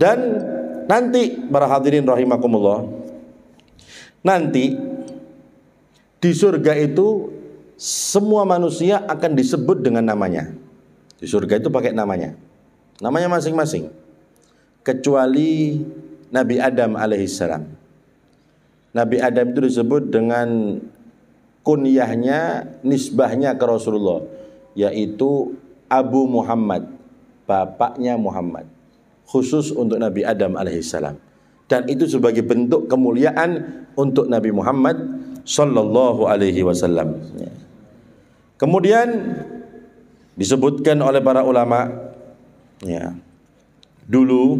Dan nanti para hadirin rahimakumullah, nanti di surga itu semua manusia akan disebut dengan namanya. Di surga itu pakai namanya. Namanya masing-masing. Kecuali Nabi Adam alaihissalam. Nabi Adam itu disebut dengan kunyahnya, nisbahnya ke Rasulullah, yaitu Abu Muhammad, bapaknya Muhammad. Khusus untuk Nabi Adam alaihissalam. Dan itu sebagai bentuk kemuliaan untuk Nabi Muhammad sallallahu alaihi wasallam. Kemudian disebutkan oleh para ulama ya. Dulu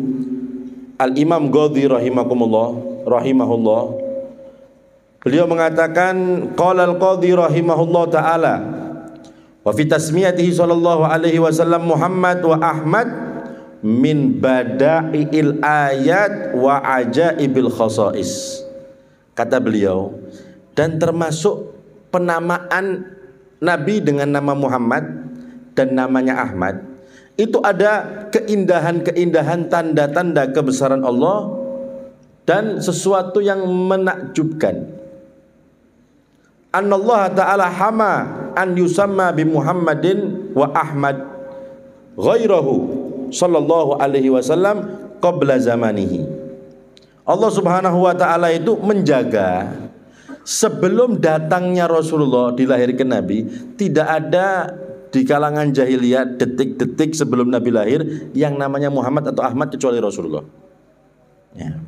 Al Imam Ghazali rahimakumullah rahimahullah beliau mengatakan qala al qadhi rahimahullah taala wa fi tasmiyatihi sallallahu alaihi wasallam Muhammad wa Ahmad min bada'il ayat wa ajaibil khasais kata beliau dan termasuk penamaan Nabi dengan nama Muhammad dan namanya Ahmad itu ada keindahan-keindahan tanda-tanda kebesaran Allah dan sesuatu yang menakjubkan. Allah Ta'ala hama an yusamma bi Muhammadin wa Ahmad ghairahu sallallahu alaihi wasallam qabla zamanihi. Allah Subhanahu wa taala itu menjaga sebelum datangnya Rasulullah dilahirkan Nabi tidak ada di kalangan jahiliyah detik-detik sebelum Nabi lahir yang namanya Muhammad atau Ahmad kecuali Rasulullah. Ya.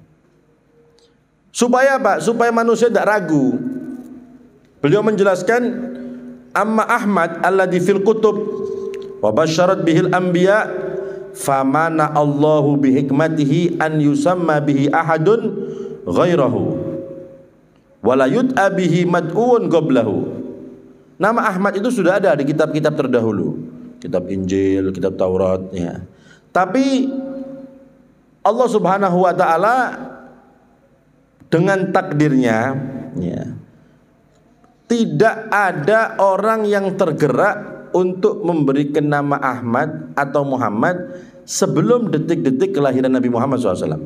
Supaya apa? Supaya manusia tidak ragu. Beliau menjelaskan amma Ahmad alladhi fil kutub wa basyarat bihil anbiya famana Allahu bihikmatihi an yusamma bihi ahadun ghairahu wala yud'a bihi mad'un qablahu. Nama Ahmad itu sudah ada di kitab-kitab terdahulu. Kitab Injil, kitab Taurat ya. Tapi Allah Subhanahu wa taala dengan takdirnya ya, tidak ada orang yang tergerak untuk memberikan nama Ahmad atau Muhammad sebelum detik-detik kelahiran Nabi Muhammad SAW.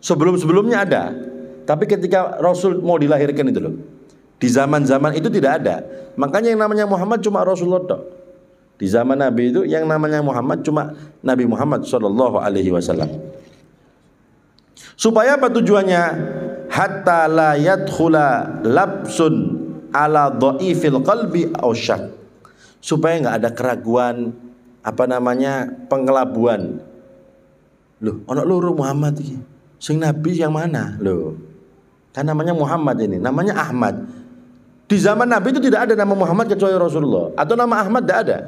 Sebelum-sebelumnya ada, tapi ketika Rasul mau dilahirkan itu loh. Di zaman-zaman itu tidak ada. Makanya yang namanya Muhammad cuma Rasulullah toh. Di zaman Nabi itu yang namanya Muhammad cuma Nabi Muhammad Shallallahu Alaihi Wasallam. Supaya apa tujuannya? Hatta la yadkhula labsun ala dhaifil qalbi aw syak. Supaya nggak ada keraguan apa namanya pengelabuan. Loh, anak luru Muhammad ini. Sing Nabi yang mana? Loh, Kan namanya Muhammad ini, namanya Ahmad. Di zaman Nabi itu tidak ada nama Muhammad kecuali Rasulullah atau nama Ahmad tidak ada.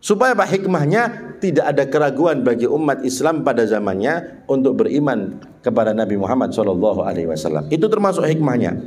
Supaya apa hikmahnya tidak ada keraguan bagi umat Islam pada zamannya untuk beriman kepada Nabi Muhammad SAW. Itu termasuk hikmahnya.